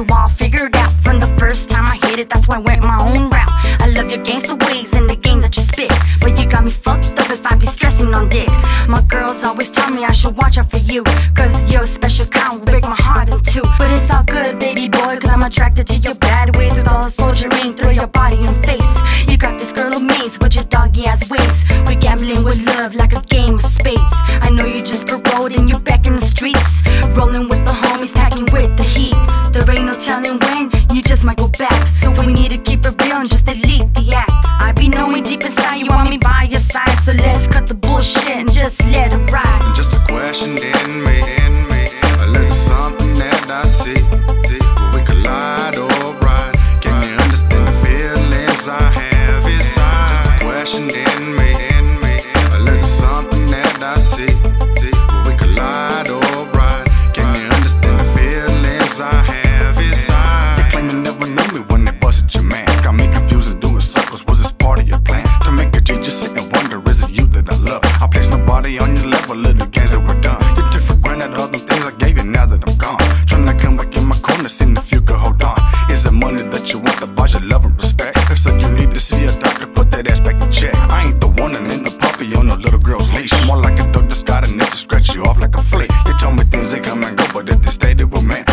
you all figured out from the first time I hit it. That's why I went my own route. I love your gangster ways and the game that you spit, but you got me fucked up if I be stressing on dick. My girls always tell me I should watch out for you, cause you're special kind, will break my heart in two. But it's all good, baby boy, cause I'm attracted to your bad ways with all the soldiering through your body and face. You got this girl amazed with your doggy ass ways. We're gambling with love like a game of spades. I know you just paroled and you're back in the streets, rolling telling when you just might go back. So we need to keep it real and just delete the act. I be knowing deep inside you want me by your side, so let's cut the bullshit and just let it ride. Just a question in me, on your level, little games that were done. You took for granted all the things I gave you now that I'm gone. Tryna come back in my corner, seeing if you could hold on. Is it money that you want to buy your love and respect? If so, you need to see a doctor, put that ass back in check. I ain't the one and ain't the puppy on a little girl's leash. More like a dog that's got a nip to scratch you off like a flea. You told me things they come and go, but if they stayed, it will man.